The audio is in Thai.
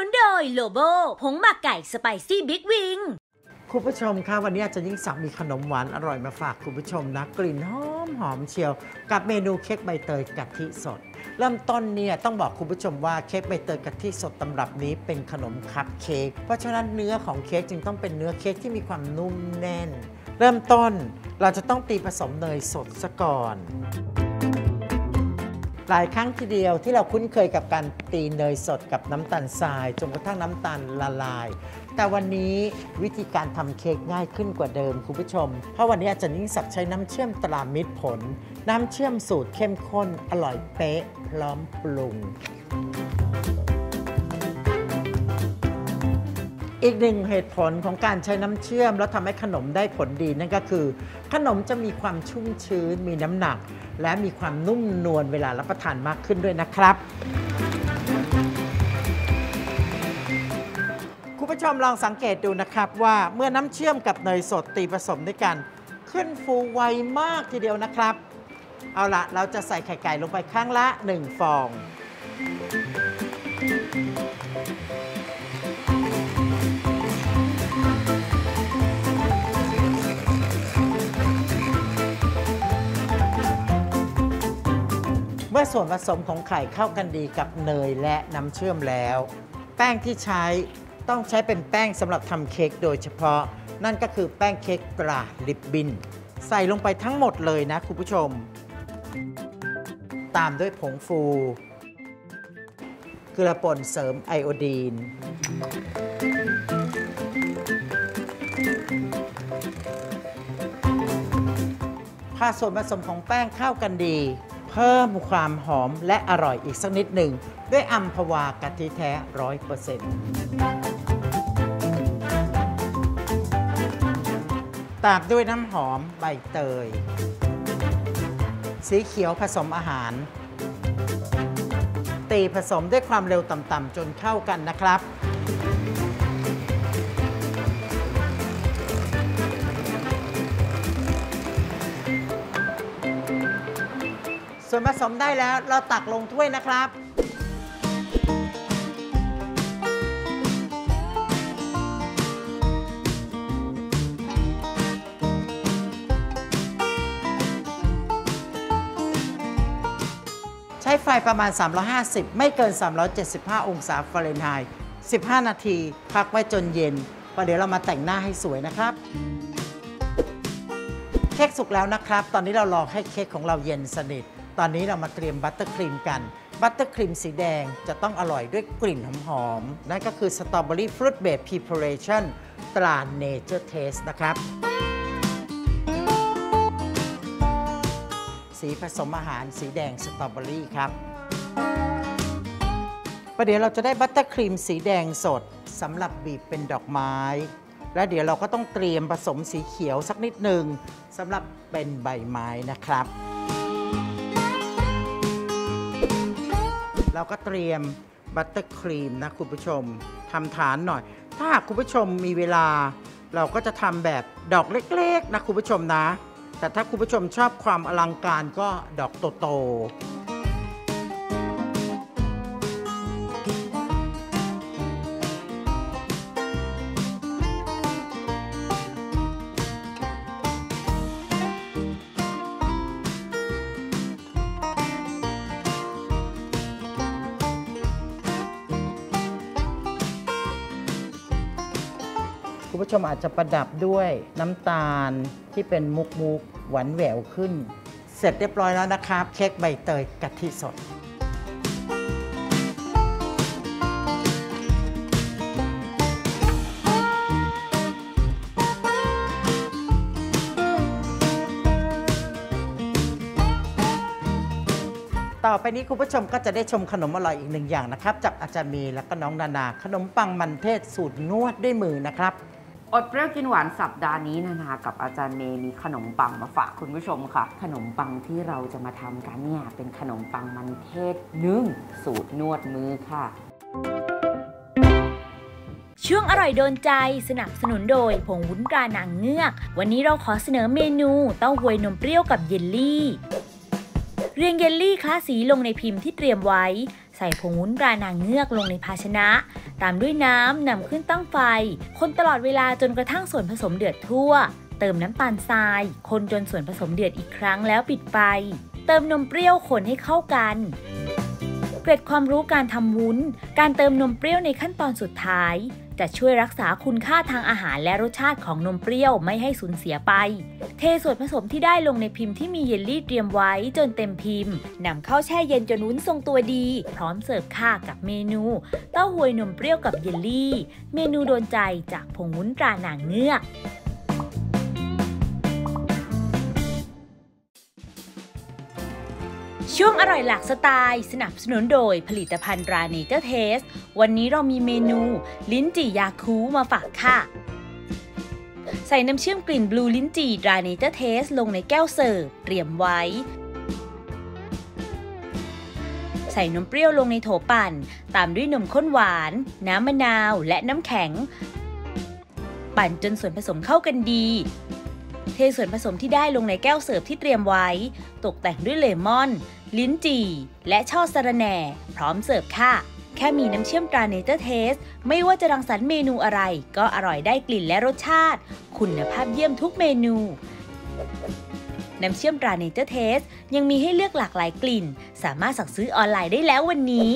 นุนโดยโลโบผงหมักไก่ spicy บิ๊กวิงคุณผู้ชมคะวันนี้อาจารย์ยิ่งศักดิ์มีขนมหวานอร่อยมาฝากคุณผู้ชมนะ กลิ่นหอมหอมเชียว กับเมนูเค้กใบเตยกะทิสด เริ่มต้นเนี่ยต้องบอกคุณผู้ชมว่าเค้กใบเตยกะทิสดตำรับนี้เป็นขนมคัพเค้กเพราะฉะนั้นเนื้อของเค้กจึงต้องเป็นเนื้อเค้กที่มีความนุ่มแน่น เริ่มต้นเราจะต้องตีผสมเนยสดซะก่อน หลายครั้งทีเดียวที่เราคุ้นเคยกับการตีเนยสดกับน้ำตาลทรายจนกระทั่งน้ำตาลละลาย แต่วันนี้วิธีการทำเค้กง่ายขึ้นกว่าเดิมคุณผู้ชม เพราะวันนี้อาจารย์ยิ่งศักดิ์ใช้น้ำเชื่อมตรามิตรผล น้ำเชื่อมสูตรเข้มข้นอร่อยเป๊ะพร้อมปรุง อีกหนึ่งเหตุผลของการใช้น้ำเชื่อม แล้วทำให้ขนมได้ผลดีนั่นก็คือ ขนมจะมีความชุ่มชื้น มีน้ำหนัก และมีความนุ่มนวลเวลารับประทานมากขึ้นด้วยนะครับคุณผู้ชมลองสังเกตดูนะครับว่าเมื่อน้ำเชื่อมกับเนยสดตีผสมด้วยกัน ขึ้นฟูไวมากทีเดียวนะครับ เอาละเราจะใส่ไข่ไก่ลงไปข้างละ 1 ฟอง มื่อส่วนผสมของไข่เข้ากันดีกับเนยและน้ำเชื่อมแล้ว แป้งที่ใช้ต้องใช้เป็นแป้งสำหรับทำเค้กโดยเฉพาะ นั่นก็คือแป้งเค้กตราลิบบิน ใส่ลงไปทั้งหมดเลยนะคุณผู้ชม ตามด้วยผงฟูเกลือป่นเสริมไอโอดีน พาส่วนผสมของแป้งเข้ากันดี เพิ่มความหอมและอร่อยอีกสักนิดหนึ่ง ด้วยอัมพวากะทิแท้ร้อยเปอร์เซ็นต์ตามด้วยน้ำหอมใบเตย สีเขียวผสมอาหาร ตีผสมด้วยความเร็วต่ำๆจนเข้ากันนะครับ ส่วนผสมได้แล้วเราตักลงถ้วยนะครับ ใช้ไฟประมาณ 350 ไม่เกิน 375 องศาฟาเรนไฮต์15 นาที พักไว้จนเย็นพอเดี๋ยวเรามาแต่งหน้าให้สวยนะครับเค้กสุกแล้วนะครับ ตอนนี้เรารอให้เค้กของเราเย็นสนิท ตอนนี้เรามาเตรียมบัตเตอร์ครีมกัน บัตเตอร์ครีมสีแดงจะต้องอร่อยด้วยกลิ่นหอมๆ นั่นก็คือสตรอเบอรี่ฟรุตเบดพ p ี r a t i o n ตรา Nature Taste นะครับ สีผสมอาหารสีแดงสตรอเบอรี่ครับประเดี๋ยวเราจะได้บัตเตอร์ครีมสีแดงสดสำหรับบีบเป็นดอกไม้ และเดี๋ยวเราก็ต้องเตรียมผสมสีเขียวสักนิดหนึ่งสำหรับเป็นใบไม้นะครับ เราก็เตรียมบัตเตอร์ครีมนะคุณผู้ชมทำฐานหน่อย ถ้าหากคุณผู้ชมมีเวลา เราก็จะทำแบบดอกเล็กๆนะคุณผู้ชมนะ แต่ถ้าคุณผู้ชมชอบความอลังการก็ดอกโตๆ ผู้ชมอาจจะประดับด้วยน้ำตาลที่เป็นมุกมุกหวานแหววขึ้น เสร็จเรียบร้อยแล้วนะครับ เค้กใบเตยกะทิสดต่อไปนี้คุณผู้ชมก็จะได้ชมขนมอร่อยอีกหนึ่งอย่างนะครับ จากอาจารย์เมีและก็น้องนานา ขนมปังมันเทศสูตรนวดด้วยมือนะครับ อดเปรี้ยวกินหวานสัปดาห์นี้นานากับอาจารย์เมย์มีขนมปังมาฝากคุณผู้ชมค่ะ ขนมปังที่เราจะมาทำกันเนี่ยเป็นขนมปังมันเทศนึ่งสูตรนวดมือค่ะ ช่วงอร่อยโดนใจสนับสนุนโดยผงวุ้นกานางเงือก วันนี้เราขอเสนอเมนูเต้าหวยนมเปรี้ยวกับเยลลี่ เรียงเยลลี่คละสีลงในพิมพ์ที่เตรียมไว้ ใส่ผงวุ้นกานางเงือกลงในภาชนะ ตามด้วยน้ำนำขึ้นตั้งไฟ คนตลอดเวลาจนกระทั่งส่วนผสมเดือดทั่ว เติมน้ำตาลทราย คนจนส่วนผสมเดือดอีกครั้งแล้วปิดไฟ เติมนมเปรี้ยวคนให้เข้ากัน เกร็ดความรู้การทำวุ้น การเติมนมเปรี้ยวในขั้นตอนสุดท้าย จะช่วยรักษาคุณค่าทางอาหารและรสชาติของนมเปรี้ยวไม่ให้สูญเสียไป เทส่วนผสมที่ได้ลงในพิมพ์ที่มีเยลลี่เตรียมไว้จนเต็มพิมพ์นำเข้าแช่เย็นจนวุ้นทรงตัวดี พร้อมเสิร์ฟค่ะกับเมนู เต้าหวยนมเปรี้ยวกับเยลลี่ เมนูโดนใจจากผงวุ้นตราหนางเงือก ช่วงอร่อยหลากสไตล์สนับสนุนโดยผลิตภัณฑ์ตรา Nature Taste วันนี้เรามีเมนู ลิ้นจี่ยาคูมาฝากค่ะ ใส่น้ำเชื่อมกลิ่น blue ลิ้นจี่ตรา Nature Taste ลงในแก้วเสิร์ฟเตรียมไว้ ใส่นมเปรี้ยวลงในโถปั่น ตามด้วยนมข้นหวาน น้ำมะนาวและน้ำแข็ง ปั่นจนส่วนผสมเข้ากันดี เทส่วนผสมที่ได้ลงในแก้วเสิร์ฟที่เตรียมไว้ ตกแต่งด้วยเลมอน ลิ้นจี่ และช่อสะระแหน่ พร้อมเสิร์ฟค่ะ แค่มีน้ำเชื่อมตรา Nature Taste ไม่ว่าจะรังสรรค์เมนูอะไร ก็อร่อยได้กลิ่นและรสชาติ คุณภาพเยี่ยมทุกเมนู น้ำเชื่อมตรา Nature Taste ยังมีให้เลือกหลากหลายกลิ่น สามารถสั่งซื้อออนไลน์ได้แล้ววันนี้